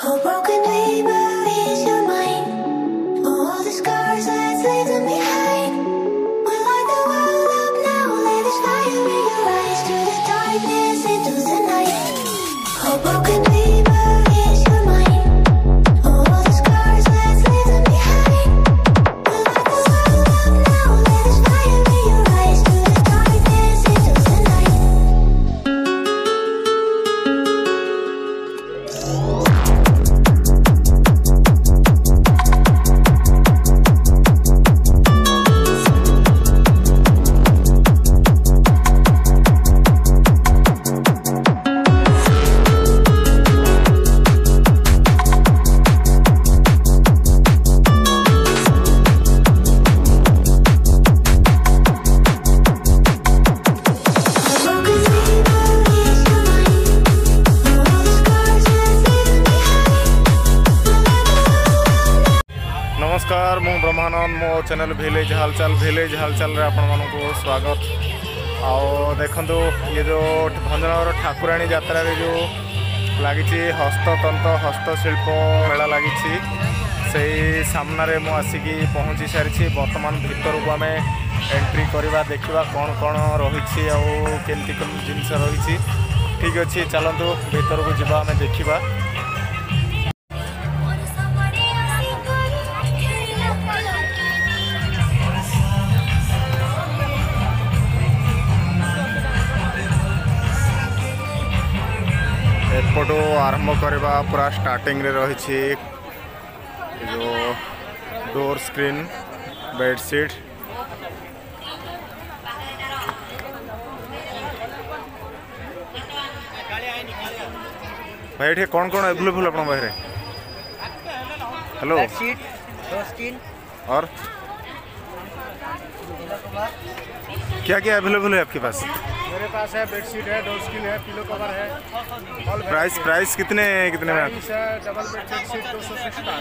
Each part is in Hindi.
All broken channel village Halchal village ହାଲଚାଲରେ ଆପଣମାନଙ୍କୁ ସ୍ୱାଗତ ଆଉ ଦେଖନ୍ତୁ ଇଏ ଯେଉଁ ଭଞ୍ଜନଗର ଠାକୁରାଣୀ ଯାତ୍ରାରେ ଯେଉଁ ଲାଗିଛି ହସ୍ତତନ୍ତ ହସ୍ତଶିଳ୍ପ ମେଳା ଲାଗିଛି ସେଇ ସାମ୍ନାରେ ମୁଁ ଆସିକି ପହଞ୍ଚି ସାରିଛି ବର୍ତ୍ତମାନ ଭିତରକୁ ଆମେ ଏଣ୍ଟ୍ରି କରିବା ଦେଖିବା କ'ଣ କ'ଣ ରହିଛି ଆଉ କେମିତି କେମିତି ଜିନିଷ ରହିଛି ଠିକ୍ ଅଛି ଚାଲନ୍ତୁ ଭିତରକୁ ଯିବା ଆମେ ଦେଖିବା यहपट आरंभ करवा पूरा स्टार्टिंग रे रही जो डोर स्क्रीन बेडसीट भाई कौन कौन एभेलेबुल आप हेलो और क्या क्या अवेलेबल है आपके पास मेरे पास है बेडशीट है डोर स्किन है पिलो कवर है प्राइस प्राइस कितने कितने में डबल बेडशीट दो सौ दो हाँ,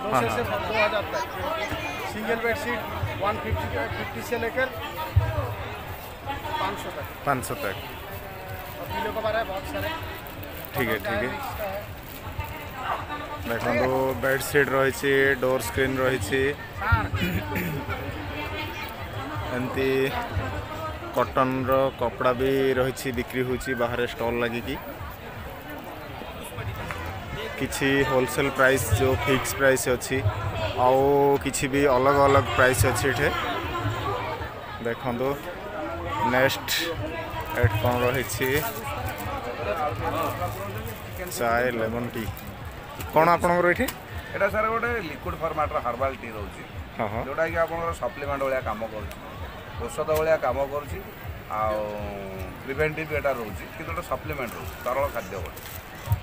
हाँ। हज़ार तक single bedsheet one fifty fifty से लेकर पाँच सौ तक पाँच सौ तक पिलो कवर है बहुत सारे ठीक है ठीक है देखो बेडशीट रही डोर स्क्रीन रही ଏମିତି କଟନ୍ର କପଡ଼ା ବି ରହିଛି ବିକ୍ରି ହେଉଛି ବାହାରେ ଷ୍ଟଲ୍ ଲାଗିକି କିଛି ହୋଲସେଲ୍ ପ୍ରାଇସ୍ ଯେଉଁ ଫିକ୍ସ ପ୍ରାଇସ୍ ଅଛି ଆଉ କିଛି ବି ଅଲଗା ଅଲଗା ପ୍ରାଇସ୍ ଅଛି ଏଠି ଦେଖନ୍ତୁ ନେକ୍ସଟ ଏଠି କ'ଣ ରହିଛି ଚାଏ ଲେମନ୍ ଟି କ'ଣ ଆପଣଙ୍କର ଏଠି ଏଇଟା ସାର୍ ଗୋଟେ ଲିକ୍ୱିଡ଼ ଫର୍ମାଟ୍ର ହର୍ବାଲ୍ ଟି ରହୁଛି ଯେଉଁଟାକି ଆପଣଙ୍କର ସପ୍ଲିମେଣ୍ଟ ଭଳିଆ କାମ କରୁଛି ଔଷଧ ଭଳିଆ କାମ କରୁଛି ଆଉ ପ୍ରିଭେଣ୍ଟିଭ୍ ଏଇଟା ରହୁଛି କିନ୍ତୁ ଗୋଟେ ସପ୍ଲିମେଣ୍ଟ ରହୁଛି ତରଳ ଖାଦ୍ୟ ଗୋଟେ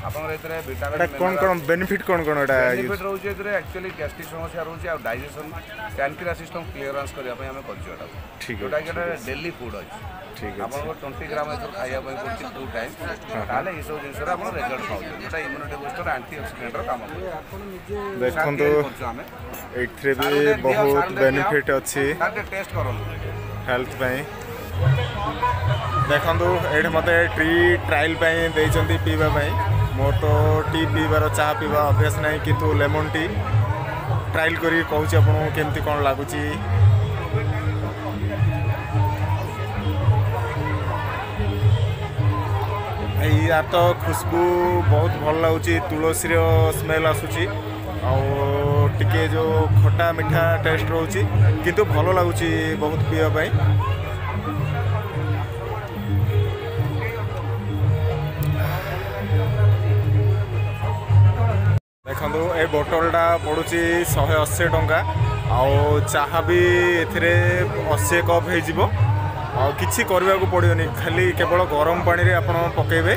ଆପଣଙ୍କର ଏଥିରେ ଭିଟାମିନ୍ କ'ଣ କ'ଣ ବେନିଫିଟ୍ କ'ଣ କ'ଣ ଏଇଟା ବେନିଫିଟ୍ ରହୁଛି ଏଥିରେ ଆକ୍ଚୁଆଲି ଗ୍ୟାଷ୍ଟ୍ରିକ୍ ସମସ୍ୟା ରହୁଛି ଆଉ ଡାଇଜେସନ୍ କ୍ୟାନ୍କିରା ସିଷ୍ଟମ୍ କ୍ଲିୟରାନ୍ସ କରିବା ପାଇଁ ଆମେ କରୁଛୁ ଏଇଟା ଯେଉଁଟାକି ଏଇଟା ଡେଲି ଫୁଡ଼୍ ଅଛି ଆପଣଙ୍କର ଟ୍ୱେଣ୍ଟି ଗ୍ରାମ ଏଥିରୁ ଖାଇବା ପାଇଁ ପଡ଼ୁଛି ଟୁ ଟାଇମ୍ ତାହେଲେ ଏସବୁ ଜିନିଷରେ ଆପଣ ରେଜଲ୍ଟ ପାଉଛନ୍ତି ଯେଉଁଟା ଇମ୍ୟୁନିଟି ବୁଷ୍ଟର ଆଣ୍ଟି ଅକ୍ସିଡେଣ୍ଟର କାମ ଦେଖନ୍ତୁ ଏଥିରେ ବି ବହୁତ ବେନିଫିଟ୍ ଅଛି ଟେଷ୍ଟ କରନ୍ତୁ ହେଲ୍ଥ ପାଇଁ ଦେଖନ୍ତୁ ଏଇଠି ମୋତେ ଟି ଟ୍ରାଏଲ୍ ପାଇଁ ଦେଇଛନ୍ତି ପିଇବା ପାଇଁ ମୋର ତ ଟି ପିଇବାର ଚାହା ପିଇବା ଅଭ୍ୟାସ ନାହିଁ କିନ୍ତୁ ଲେମନ୍ ଟି ଟ୍ରାଏଲ୍ କରିକି କହୁଛି ଆପଣଙ୍କୁ କେମିତି କ'ଣ ଲାଗୁଛି ୟାର ତ ଖୁସବୁ ବହୁତ ଭଲ ଲାଗୁଛି ତୁଳସୀର ସ୍ମେଲ୍ ଆସୁଛି ଆଉ ଟିକେ ଯେଉଁ ଖଟା ମିଠା ଟେଷ୍ଟ ରହୁଛି କିନ୍ତୁ ଭଲ ଲାଗୁଛି ବହୁତ ପିଇବା ପାଇଁ ଦେଖନ୍ତୁ ଏ ବୋଟଲଟା ପଡ଼ୁଛି ଶହେ ଅଶୀ ଟଙ୍କା ଆଉ ଚାହା ବି ଏଥିରେ ଅଶୀ କପ୍ ହେଇଯିବ ଆଉ କିଛି କରିବାକୁ ପଡ଼ିବନି ଖାଲି କେବଳ ଗରମ ପାଣିରେ ଆପଣ ପକାଇବେ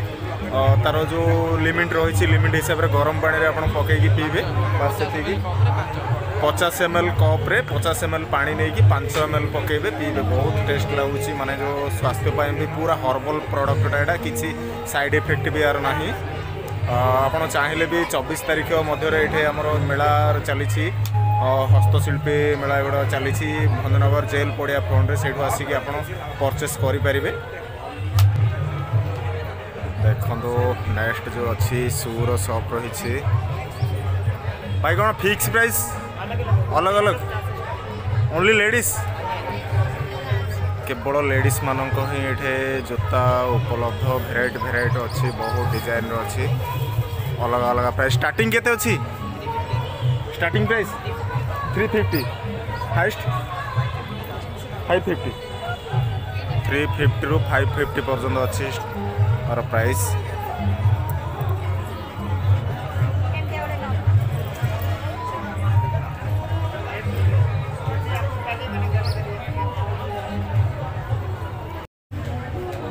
ତାର ଯେଉଁ ଲିମିଟ୍ ରହିଛି ଲିମିଟ୍ ହିସାବରେ ଗରମ ପାଣିରେ ଆପଣ ପକାଇକି ପିଇବେ ବାସ୍ ସେତିକି ପଚାଶ এম ଏଲ୍ କପ୍ରେ ପଚାଶ ଏମ୍ ଏଲ୍ ପାଣି ନେଇକି ପାଞ୍ଚ ଏମ୍ ଏଲ୍ ପକେଇବେ ପିଇବେ ବହୁତ ଟେଷ୍ଟ ଲାଗୁଛି ମାନେ ଯେଉଁ ସ୍ୱାସ୍ଥ୍ୟ ପାଇଁ ବି ପୁରା ହର୍ବାଲ୍ ପ୍ରଡ଼କ୍ଟଟା ଏଇଟା କିଛି ସାଇଡ଼୍ ଇଫେକ୍ଟ ବି ଆର ନାହିଁ ଆପଣ ଚାହିଁଲେ ବି ଚବିଶ ତାରିଖ ମଧ୍ୟରେ ଏଠି ଆମର ମେଳା ଚାଲିଛି ହସ୍ତଶିଳ୍ପୀ ମେଳା ଏଗୁଡ଼ା ଚାଲିଛି ଭଞ୍ଜନଗର ଜେଲ୍ ପଡ଼ିଆ ଫ୍ରଣ୍ଟରେ ସେଇଠୁ ଆସିକି ଆପଣ ପରଚେସ୍ କରିପାରିବେ ଦେଖନ୍ତୁ ନେକ୍ସଟ ଯେଉଁ ଅଛି ସୁ'ର ସପ୍ ରହିଛି ଭାଇ କ'ଣ ଫିକ୍ସ ପ୍ରାଇସ୍ अलग अलग ओनली लेडीज কেবল লেডিজ মানক ହିଁ ଏଠି ଜୋତା ଉପଲବ୍ଧ ଭେରାଇଟି ଭେରାଇଟି ଅଛି ବହୁତ ଡିଜାଇନର ଅଛି ଅଲଗା ଅଲଗା ପ୍ରାଇସ୍ ଷ୍ଟାର୍ଟିଂ କେତେ ଅଛି starting price three fifty highest five fifty three fifty রু ফাইভ ফিফটি পর্যন্ত আছে আর প্রাইস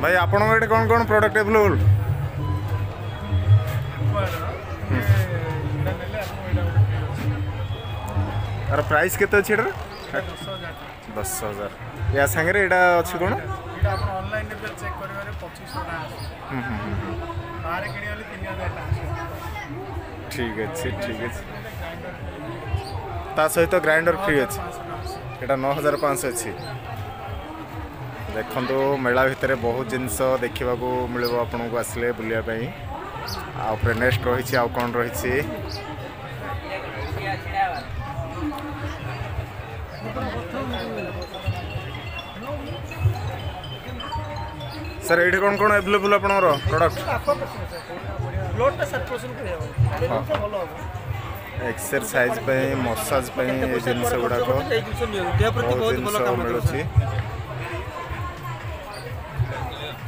ଭାଇ ଆପଣଙ୍କ ଏଠି କ'ଣ କ'ଣ ପ୍ରଡ଼କ୍ଟ ଆଭେଲେବୁଲ୍ ଆର ପ୍ରାଇସ୍ କେତେ ଅଛି ଏଟାର ଦଶ ହଜାର ୟା ସାଙ୍ଗରେ ଏଇଟା ଅଛି କ'ଣ ଠିକ୍ ଅଛି ଠିକ୍ ଅଛି ତା ସହିତ ଗ୍ରାଇଣ୍ଡର ଫ୍ରି ଅଛି ଏଇଟା ନଅ ହଜାର ପାଞ୍ଚଶହ ଅଛି ଦେଖନ୍ତୁ ମେଳା ଭିତରେ ବହୁତ ଜିନିଷ ଦେଖିବାକୁ ମିଳିବ ଆପଣଙ୍କୁ ଆସିଲେ ବୁଲିବା ପାଇଁ ଆଉ ପରେ ନେକ୍ସଟ ରହିଛି ଆଉ କ'ଣ ରହିଛି ସାର୍ ଏଇଠି କ'ଣ କ'ଣ ଆଭେଲେବୁଲ୍ ଆପଣଙ୍କର ପ୍ରଡ଼କ୍ଟ ଏକ୍ସରସାଇଜ୍ ପାଇଁ ମସାଜ ପାଇଁ ଏ ଜିନିଷ ଗୁଡ଼ାକ ବହୁତ ଜିନିଷ ମିଳୁଛି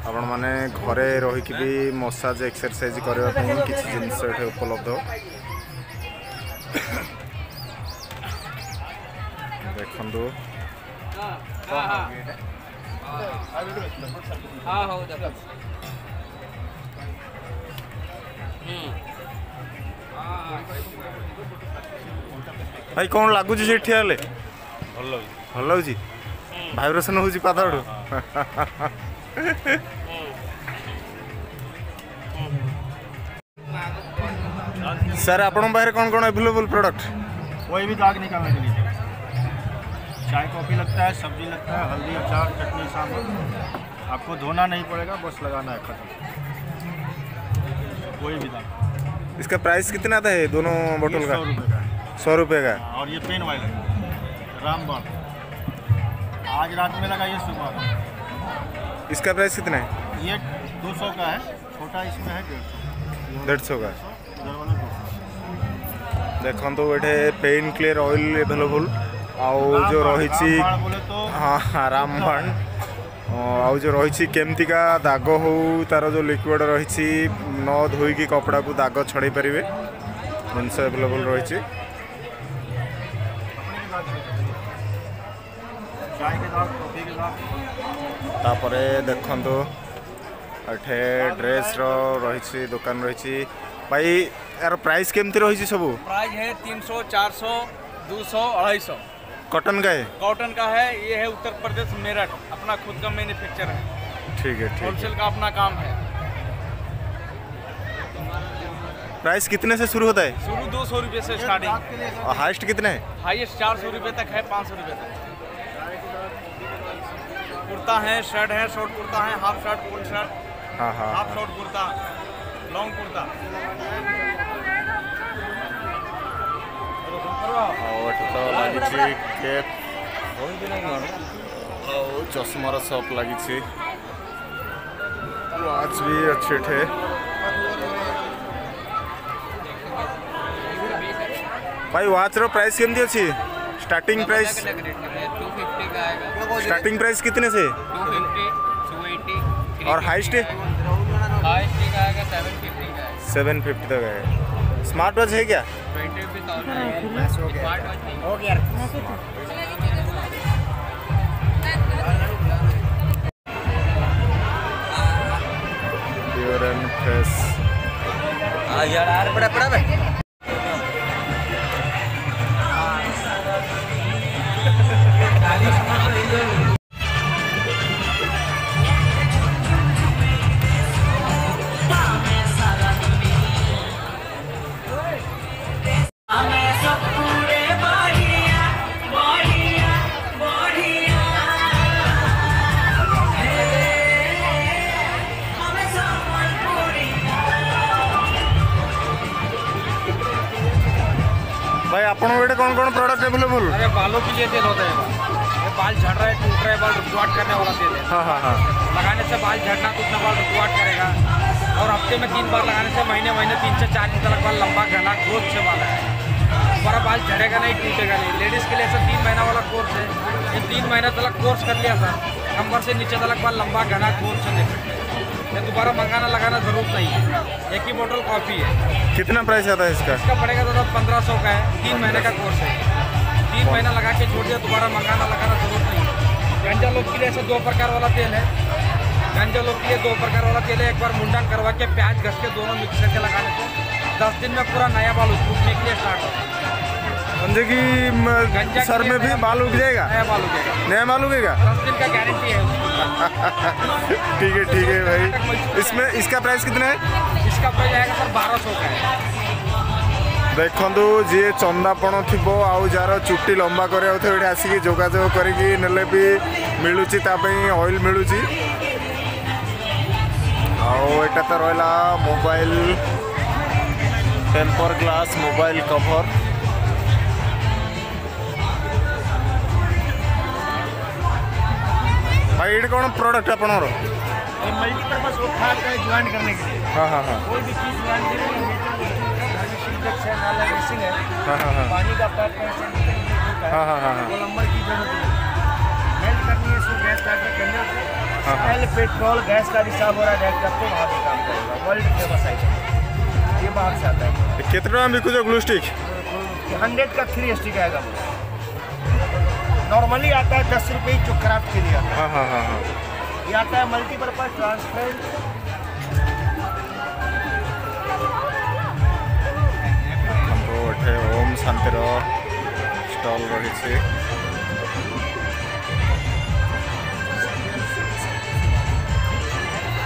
ଆପଣମାନେ ଘରେ ରହିକି ବି ମସାଜ ଏକ୍ସରସାଇଜ୍ କରିବା ପାଇଁ କିଛି ଜିନିଷ ଏଠି ଉପଲବ୍ଧ ଦେଖନ୍ତୁ ଭାଇ କ'ଣ ଲାଗୁଛି ସେଠି ଠିଆ ହେଲେ ଭଲ ଲାଗୁଛି ଭଲ ଲାଗୁଛି ଭାଇବ୍ରେସନ୍ ହେଉଛି ପାଦଠୁ सर आप बाहर कौन कौन अवेलेबल प्रोडक्ट कोई भी दाग निकालने के लिए चाय कॉफ़ी लगता है सब्जी लगता है हल्दी अचार चटनी सांभर आपको धोना नहीं पड़ेगा बस लगाना है खत्म कोई भी दाग इसका प्राइस कितना था है दोनों बोतल का सौ रुपये का और ये पेन वाला रामबाग आज रात में लगाइए सुबह इसका प्राइस कितना है ये दो सौ का है छोटा इसमें है डेढ़ सौ का देखो तो बैठे पेन क्लियर ऑयल एभेलेबल आउ जो रही तो- हाँ, हाँ राम बाण आउ जो रही केमती का दाग हो तार जो लिक्विड रही न धोईकी कपड़ा को दाग छड़े पारे जिनस एभेलेबल रही तापर देखु ड्रेस रही दुकान रही भाई यार प्राइस केमती रही सब प्राइस है तीन सौ चार सौ दो सौ अढ़ाई सौ कॉटन का है कॉटन का है ये है उत्तर प्रदेश मेरठ अपना खुद का मैन्युफैक्चर है ठीक है ठीक होलसेल का अपना काम है प्राइस कितने से शुरू होता है शुरू दो सौ रुपये से स्टार्टिंग हाइस्ट कितने है हाइस्ट चार सौ रुपये तक है पाँच सौ रुपये तक कुर्ता है शर्ट है शॉर्ट कुर्ता है half shirt full shirt half short kurta long kurta चश्मार सप लगी वाच भी अच्छे थे भाई वाच रो प्राइस कमी अच्छी स्टार्टिंग प्राइस स्टार्टिंग प्राइस कितने से 250, 280, और हाइस्ट सेवन फिफ्टी तक है स्मार्ट वॉच है क्या प्योर एंड फ्रेश यार बड़ा हाँ बड़ा ये तेल होता है ये बाल झड़ रहा है टूट रहा है बाल रुकवाट करने वाला तेल है हाँ हाँ, हाँ। लगाने से बाल झड़ना तो उतना बाल रुकवाट करेगा और हफ्ते में तीन बार लगाने से महीने महीने तीन से चार दिन तक बाल लंबा घना ग्रोथ से वाला है हमारा बाल झड़ेगा नहीं टूटेगा नहीं लेडीज़ के लिए ऐसा तीन महीना वाला कोर्स है ये तीन महीने तक कोर्स कर लिया सर कमर से नीचे तक बाल लंबा घना ग्रोथ से देख सकते हैं ये दोबारा मंगाना लगाना जरूर नहीं है एक ही बोटल कॉफ़ी है कितना प्राइस आता है इसका इसका पड़ेगा दादा तो पंद्रह सौ का है तीन महीने का कोर्स है तीन महीना लगा के छोड़ दिया दोबारा मंगाना लगाना जरूरत नहीं गंजा लोग के लिए ऐसा दो प्रकार वाला तेल है गंजा लोग के लिए दो प्रकार वाला तेल है एक बार मुंडन करवा के प्याज घस के दोनों मिक्स करके लगाने को दस दिन में पूरा नया बाल उसने के लिए स्टार्ट होता गंजे की सर में भी बाल उग जाएगा नया बाल उगेगा नया बाल उगेगा दस दिन का गारंटी है ठीक है ठीक है भाई इसमें इसका प्राइस कितना है इसका प्राइस आएगा सर बारह सौ का है ଦେଖନ୍ତୁ ଯିଏ ଚନ୍ଦାପଣ ଥିବ ଆଉ ଯାହାର ଚୁଟି ଲମ୍ବା କରିବାକୁ ଥିବ ଏଠି ଆସିକି ଯୋଗାଯୋଗ କରିକି ନେଲେ ବି ମିଳୁଛି ତା ପାଇଁ ଅଏଲ୍ ମିଳୁଛି ଆଉ ଏଇଟା ତ ରହିଲା mobile temper glass mobile cover ଭାଇ ଏଇଟା କ'ଣ ପ୍ରଡ଼କ୍ଟ ଆପଣଙ୍କର है नाला है हाँ, हाँ, हाँ। पानी का कहीं से नंबर की जरूरत है करनी है इसको गैस करने पहले पेट्रोल गैस का रिसाव हो रहा है वहाँ काम करेगा वर्ल्ड फेमस ये बाहर से आता है कितना में कुछ ग्लू स्टिक हंड्रेड का थ्री स्टिक आएगा नॉर्मली आता है दस रुपये जो क्राफ्ट के लिए आता है ये आता है मल्टीपर्पज ट्रांसपेरेंट শান্তের স্টল রয়েছে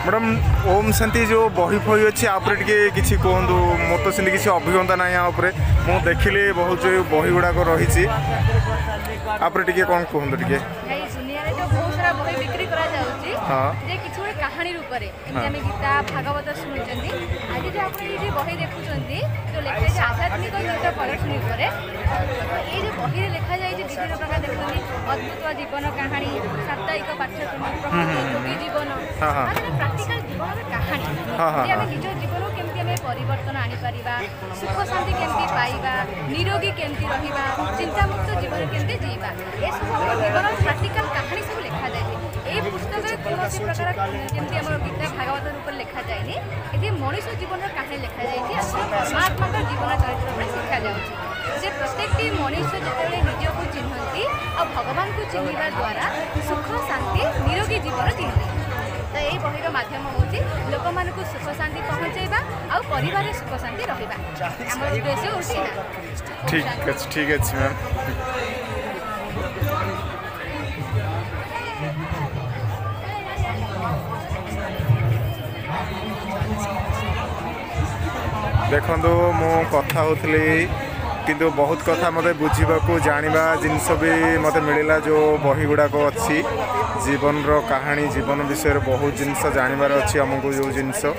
ମ୍ୟାଡ଼ାମ୍ ଓମ୍ ସେମିତି ଯେଉଁ ବହି ଫହି ଅଛି ଆ ଉପରେ ଟିକେ କିଛି କୁହନ୍ତୁ ମୋର ତ ସେମିତି କିଛି ଅଭିଜ୍ଞତା ନାହିଁ ଆ ଉପରେ ମୁଁ ଦେଖିଲି ବହୁତ ଯେଉଁ ବହି ଗୁଡ଼ାକ ରହିଛି ଆ ଉପରେ ଟିକେ କ'ଣ କୁହନ୍ତୁ ଟିକେ ହଁ कहानी रूपले आम गीता भागवत शुणुन्छ आज जो आउँछ बहि देखुन्छ जो लेखा आध्यात्मिक गीत प्रदर्शनी ए जो बहिरे लेखा जाइन्छ विभिन्न प्रकार देख्ने अद्भुत जीवन कहानी साप्ताहिक पाठ्यक्रम प्रकृति जीवन प्राक्टिकाल जीवन कहानी आम निज जीवन ପରିବର୍ତ୍ତନ ଆଣିପାରିବା ସୁଖ ଶାନ୍ତି କେମିତି ପାଇବା ନିରୋଗୀ କେମିତି ରହିବା ଚିନ୍ତାମୁକ୍ତ ଜୀବନ କେମିତି ଜିଇବା ଏସବୁ ଆମ ଜୀବନ ପ୍ରାକ୍ଟିକାଲ କାହାଣୀ ସବୁ ଲେଖାଯାଏ କୌଣସି ପ୍ରକାର ଯେମିତି ଆମର ଗୀତା ଭାଗବତ ଉପରେ ଲେଖାଯାଇନି ଏଠି ମଣିଷ ଜୀବନର କାହାଣୀ ଲେଖାଯାଇଛି ଆଉ ପରମାତ୍ମାଙ୍କ ଜୀବନ ଚରିତ୍ର ଉପରେ ଶିଖାଯାଉଛି ଯେ ପ୍ରତ୍ୟେକଟି ମଣିଷ ଯେତେବେଳେ ନିଜକୁ ଚିହ୍ନନ୍ତି ଆଉ ଭଗବାନଙ୍କୁ ଚିହ୍ନିବା ଦ୍ୱାରା ସୁଖ ଶାନ୍ତି ନିରୋଗୀ ଜୀବନ ଚିହ୍ନି ତ ଏହି ବହିର ମାଧ୍ୟମ ହେଉଛି ଲୋକମାନଙ୍କୁ ସୁଖ ଶାନ୍ତି ପହଞ୍ଚାଇବା ଆଉ ପରିବାରରେ ସୁଖ ଶାନ୍ତି ରହିବା ଆମର ଉଦ୍ଦେଶ୍ୟ ହେଉଛି ଠିକ୍ ଅଛି ଠିକ୍ ଅଛି ମ୍ୟାମ୍ ଦେଖନ୍ତୁ ମୁଁ କଥା ହେଉଥିଲି କିନ୍ତୁ ବହୁତ କଥା ମୋତେ ବୁଝିବାକୁ ଜାଣିବା ଜିନିଷ ବି ମୋତେ ମିଳିଲା ଯେଉଁ ବହି ଗୁଡ଼ାକ ଅଛି ଜୀବନର କାହାଣୀ ଜୀବନ ବିଷୟରେ ବହୁତ ଜିନିଷ ଜାଣିବାର ଅଛି ଆମକୁ ଯେଉଁ ଜିନିଷ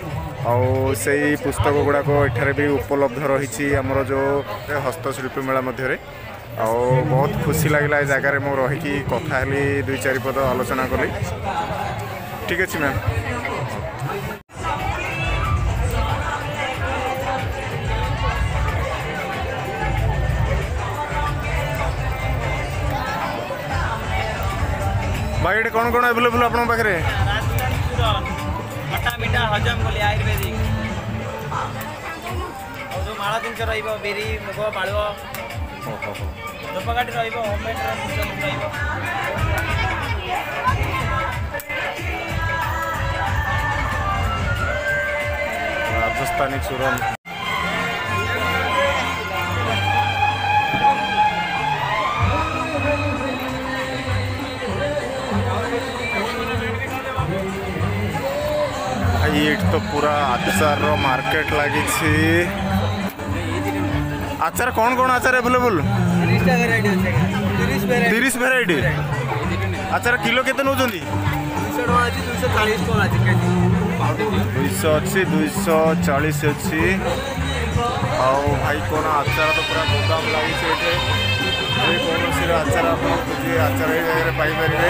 ଆଉ ସେଇ ପୁସ୍ତକ ଗୁଡ଼ାକ ଏଠାରେ ବି ଉପଲବ୍ଧ ରହିଛି ଆମର ଯେଉଁ ହସ୍ତଶିଳ୍ପୀ ମେଳା ମଧ୍ୟରେ ଆଉ ବହୁତ ଖୁସି ଲାଗିଲା ଏ ଜାଗାରେ ମୁଁ ରହିକି କଥା ହେଲି ଦୁଇ ଚାରି ପଦ ଆଲୋଚନା କଲି ଠିକ୍ ଅଛି ମ୍ୟାମ୍ ଭାଇ ଏଠି କ'ଣ କ'ଣ ଆଭେଲେବୁଲ୍ ଆପଣଙ୍କ ପାଖରେ ଖଟା ମିଠା ହଜମ ବୋଲି ଆୟୁର୍ବେଦିକ ଆଉ ଯେଉଁ ମାଳ ଜିନିଷ ରହିବ ବିରି ମୁଗ ମାଳୁଅ ଧୂପକାଠି ରହିବ ହୋମମେଡ୍ ରହିବ ରାଜସ୍ଥାନୀ ଚୁରନ୍ତ ଏଇଠି ତ ପୁରା ଆଚାରର ମାର୍କେଟ ଲାଗିଛି ଆଚାର କ'ଣ କ'ଣ ଆଚାର ଆଭେଲେବୁଲ୍ ତିରିଶ ଭେରାଇଟି ଆଚାର କିଲୋ କେତେ ନେଉଛନ୍ତି ଦୁଇଶହ ଅଛି ଦୁଇଶହ ଚାଳିଶ ଅଛି ଆଉ ଭାଇ କ'ଣ ଆଚାର ତ ପୁରା ଗୋଦାମ ଲାଗୁଛି ଏଠି ଯେକୌଣସି ଆଚାର ଆପଣ ଖୋଜି ଆଚାର ଏ ଜାଗାରେ ପାଇପାରିବେ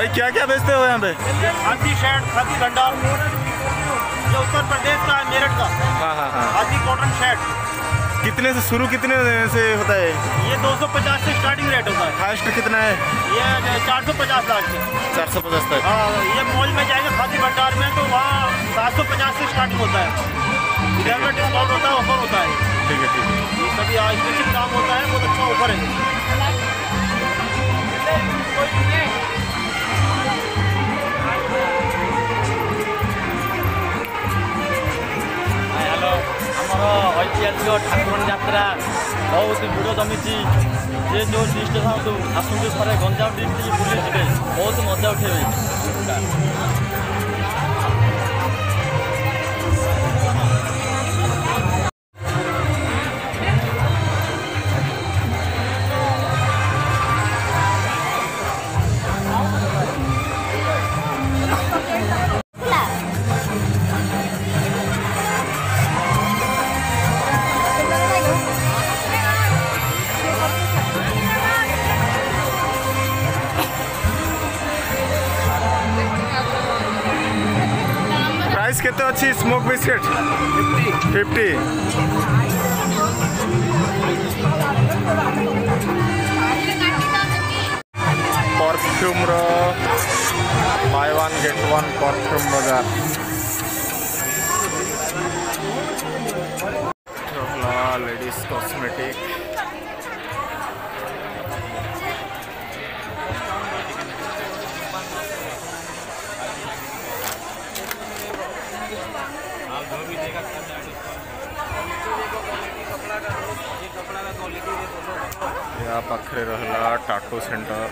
भाई क्या क्या बेचते हो यहाँ पे हाथी शर्ट हाथी भंडार जो उत्तर प्रदेश का है मेरठ का हाथी हाँ, हाँ। कॉटन शर्ट कितने से शुरू कितने से होता है ये 250 से स्टार्टिंग रेट होता है हाइस्ट कितना है ये 450 लाख चार सौ पचास लाख हाँ, ये मॉल में जाएगा खादी भंडार में तो वहाँ सात सौ पचास से स्टार्टिंग होता है इधर में डिस्काउंट होता है ऑफर होता है ठीक है ठीक है सभी आज काम होता है बहुत अच्छा ऑफर है ଆମର ଐତିହାସିକ ଠାକୁରାଣୀ ଯାତ୍ରା ବହୁତ ଭିଡ଼ ଜମିଛି ଯିଏ ଯେଉଁ ଡିଷ୍ଟ୍ରିକ୍ଟ ଥାଆନ୍ତୁ ଆସନ୍ତୁ ଥରେ ଗଞ୍ଜାମ ଡିଷ୍ଟ୍ରିକ୍ଟ ବୁଲି ଯିବେ ବହୁତ ମଜା ଉଠେଇବେ अच्छी smoke biscuit fifty perfume buy one get one perfume बजार लेडीज कॉस्मेटिक पाखे रहा टाटो सेंटर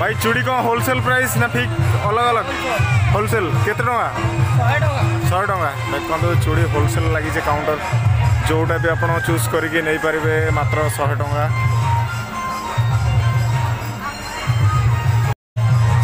भाई चूड़ी कौन होलसेल प्राइस ना ठीक अलग अलग होलसेल के शहे टाँह देखो चूड़ी होलसेल लगे काउंटर जोटा भी आप चूज करके नहीं पारे मात्र शहे टाँह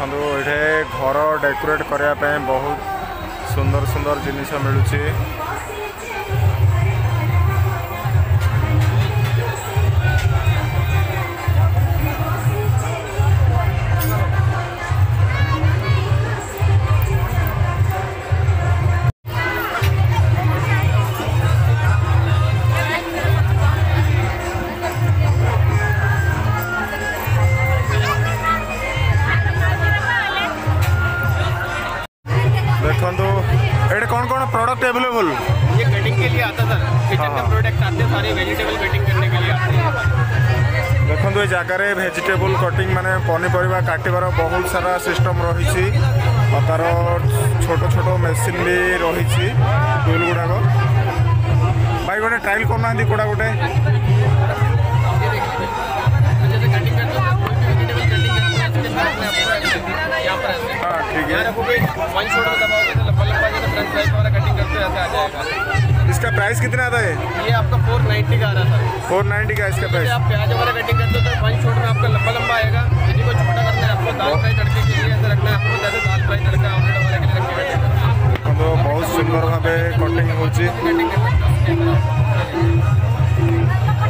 ଦେଖନ୍ତୁ ଏଠି ଘର ଡେକୋରେଟ୍ କରିବା ପାଇଁ ବହୁତ ସୁନ୍ଦର ସୁନ୍ଦର ଜିନିଷ ମିଳୁଛି কাটবার বহুত সারা সিষ্টম রয়েছে তার ছোট ছোট মেসিন বি রয়েছে টুল গুড়া ভাই গোটে ট্রায়াল করুনা কোটা গোটে हाँ ठीक है इसका प्राइस कितना आता है ये आपका फोर नाइन्टी का आ रहा था फोर नाइन्टी का इसका प्राइस आप प्याज वगैरह कटिंग करते हो तो वन शॉट में आपका लंबा लंबा आएगा यदि कोई छोटा करना है आपको दाल फ्राई तड़के के लिए अंदर रखना है आपको जैसे दाल फ्राई तड़का ऑमलेट वगैरह के लिए रखना है तो बहुत सुंदर भावे कटिंग हो होची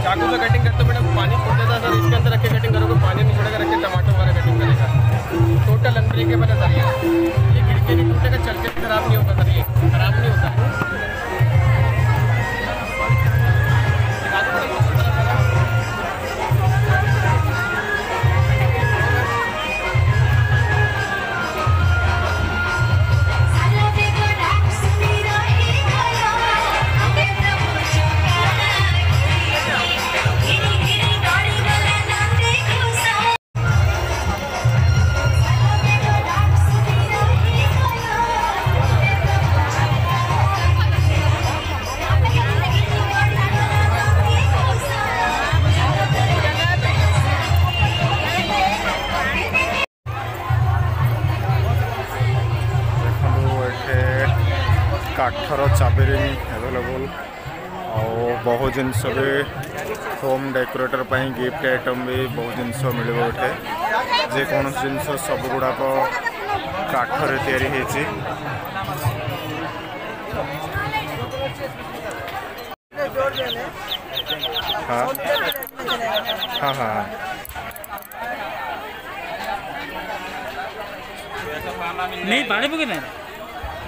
चाकू से कटिंग करते हो मैडम पानी छोड़ देता है सर इसके अंदर रख के कटिंग करोगे पानी में छोड़ेगा रख के टमाटर वगैरह कटिंग करेगा टोटल अंदर के है सर ये खिड़की नहीं टूटेगा चलते के खराब नहीं होगा सर ये खराब नहीं होता है जिनस भी होम डेकोरेटर पर गिफ्ट आइटम भी बहुत जिनस मिले उठे जेकोण जिनस सब गुड़ाक काठर या हाँ।, हाँ, हाँ, हाँ नहीं पानी पकड़ना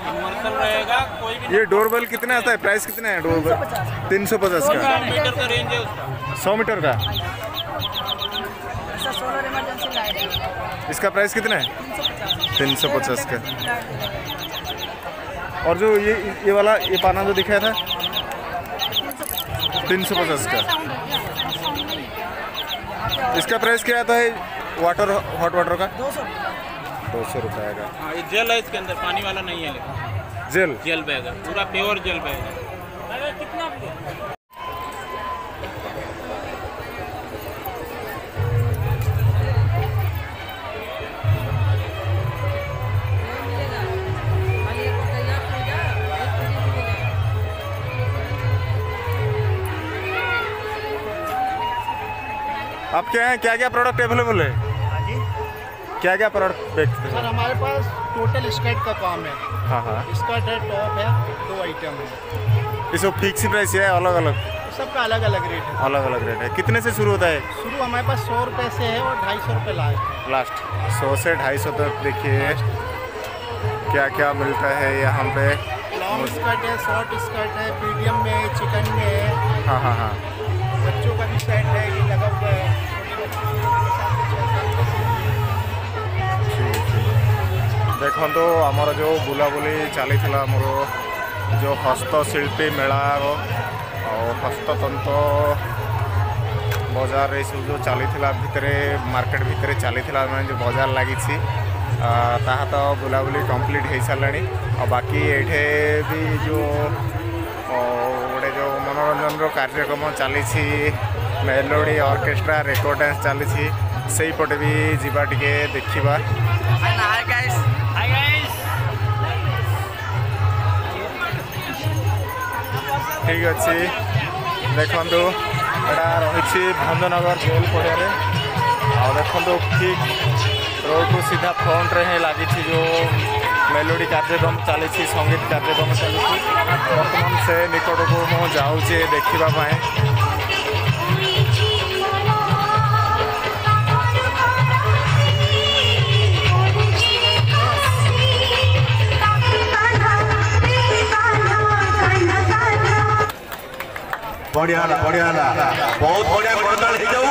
ये डोरबेल कितना आता है प्राइस कितना है डोरबेल तीन सौ पचास का सौ मीटर का इसका प्राइस कितना है तीन सौ पचास का और जो ये ये वाला ये पाना जो दिखाया था तीन सौ पचास का इसका प्राइस क्या आता है वाटर हॉट वाटर का दो सौ रुपए का हाँ, ये जेल है इसके अंदर पानी वाला नहीं है लेकिन जेल जेल बैगर पूरा प्योर जेल बैगर कितना आपके यहाँ क्या क्या प्रोडक्ट अवेलेबल है क्या क्या प्रोडक्ट बेचते हैं सर हमारे पास टोटल स्कर्ट का काम है हाँ हाँ स्कर्ट है टॉप है दो आइटम है इसको फिक्स प्राइस है अलग अलग सबका अलग अलग रेट है अलग अलग रेट है कितने से शुरू होता है शुरू हमारे पास सौ रुपये से है और ढाई सौ रुपये लास्ट लास्ट सौ से ढाई सौ तक देखिए क्या क्या मिलता है यहाँ पे लॉन्ग स्कर्ट है शॉर्ट स्कर्ट है मीडियम में है चिकन में है हाँ हाँ हाँ बच्चों का भी शर्ट है ये लगा हुआ है ଦେଖନ୍ତୁ ଆମର ଯେଉଁ ବୁଲାବୁଲି ଚାଲିଥିଲା ଆମର ଯେଉଁ ହସ୍ତଶିଳ୍ପୀ ମେଳାର ଆଉ ହସ୍ତତନ୍ତ ବଜାର ଏସବୁ ଯେଉଁ ଚାଲିଥିଲା ଭିତରେ ମାର୍କେଟ ଭିତରେ ଚାଲିଥିଲା ମାନେ ଯେଉଁ ବଜାର ଲାଗିଛି ତାହା ତ ବୁଲାବୁଲି କମ୍ପ୍ଲିଟ୍ ହୋଇସାରିଲାଣି ଆଉ ବାକି ଏଇଠି ବି ଯେଉଁ ଗୋଟେ ଯେଉଁ ମନୋରଞ୍ଜନର କାର୍ଯ୍ୟକ୍ରମ ଚାଲିଛି ମେଲୋଡ଼ି ଅର୍କେଷ୍ଟ୍ରା ରେକର୍ଡ଼ ଡ୍ୟାନ୍ସ ଚାଲିଛି ସେଇପଟେ ବି ଯିବା ଟିକେ ଦେଖିବା ଠିକ୍ ଅଛି ଦେଖନ୍ତୁ ଏଇଟା ରହିଛି ଭଞ୍ଜନଗର ଜେଲ୍ ପଡ଼ିଆରେ ଆଉ ଦେଖନ୍ତୁ ଠିକ୍ ରୋଡ଼କୁ ସିଧା ଫ୍ରଣ୍ଟରେ ହିଁ ଲାଗିଛି ଯେଉଁ ମେଲୋଡ଼ି କାର୍ଯ୍ୟକ୍ରମ ଚାଲିଛି ସଙ୍ଗୀତ କାର୍ଯ୍ୟକ୍ରମ ଚାଲିଛି ବର୍ତ୍ତମାନ ସେ ନିକଟକୁ ମୁଁ ଯାଉଛି ଦେଖିବା ପାଇଁ ବଢିଆ ହେଲା ବଢିଆ ହେଲା ବହୁତ ବଢିଆ ଗଣତାଳ ହେଇଯାଉ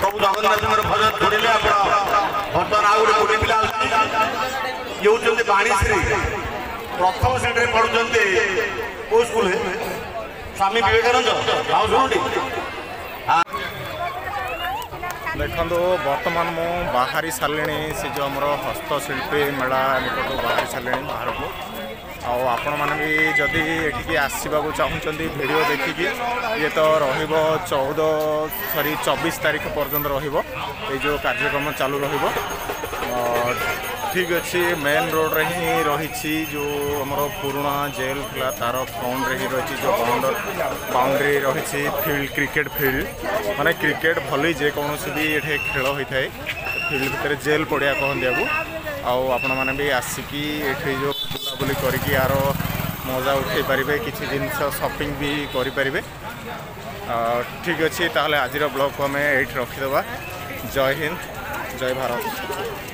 ପ୍ରଭୁ ଜଗନ୍ନାଥଙ୍କର ଭଜନ ଧରିଲେ ଆପଣ ବର୍ତ୍ତମାନ ଆଉ ଗୋଟେ ଗୋଟେ ପିଲା ଅଛି ଇଏ ହେଉଛନ୍ତି ବାଣୀଶ୍ରୀ ପ୍ରଥମ ଶ୍ରେଣୀରେ ପଢୁଛନ୍ତି କୋଉ ସ୍କୁଲରେ ସ୍ୱାମୀ ବିବେକାନନ୍ଦ ଆଉ ଶୁଣୁଟି ଦେଖନ୍ତୁ ବର୍ତ୍ତମାନ ମୁଁ ବାହାରି ସାରିଲିଣି ସେ ଯେଉଁ ଆମର ହସ୍ତଶିଳ୍ପୀ ମେଳା ନିକଟରୁ ବାହାରି ସାରିଲିଣି ବାହାରକୁ ଆଉ ଆପଣମାନେ ବି ଯଦି ଏଠିକି ଆସିବାକୁ ଚାହୁଁଛନ୍ତି ଭିଡ଼ିଓ ଦେଖିକି ଇଏ ତ ରହିବ ଚଉଦ ସରି ଚବିଶ ତାରିଖ ପର୍ଯ୍ୟନ୍ତ ରହିବ ଏଇ ଯେଉଁ କାର୍ଯ୍ୟକ୍ରମ ଚାଲୁ ରହିବ ଠିକ୍ ଅଛି ମେନ୍ ରୋଡ଼ରେ ହିଁ ରହିଛି ଯେଉଁ ଆମର ପୁରୁଣା ଜେଲ୍ ଥିଲା ତା'ର ଫ୍ରଣ୍ଟରେ ହିଁ ରହିଛି ଯେଉଁ ବାଉଣ୍ଡର ବାଉଣ୍ଡରୀ ରହିଛି ଫିଲ୍ଡ କ୍ରିକେଟ୍ ଫିଲ୍ଡ ମାନେ କ୍ରିକେଟ୍ ଭଲି ଯେକୌଣସି ବି ଏଠି ଖେଳ ହୋଇଥାଏ ଫିଲ୍ଡ ଭିତରେ ଜେଲ୍ ପଡ଼ିଆ କହନ୍ତି ଆକୁ ଆଉ ଆପଣମାନେ ବି ଆସିକି ଏଠି ଯେଉଁ ବୁଲାବୁଲି କରିକି ଆର ମଜା ଉଠାଇ ପାରିବେ କିଛି ଜିନିଷ ସପିଂ ବି କରିପାରିବେ ଠିକ୍ ଅଛି ତାହେଲେ ଆଜିର ବ୍ଲଗ୍କୁ ଆମେ ଏଇଠି ରଖିଦେବା ଜୟ ହିନ୍ଦ ଜୟ ଭାରତ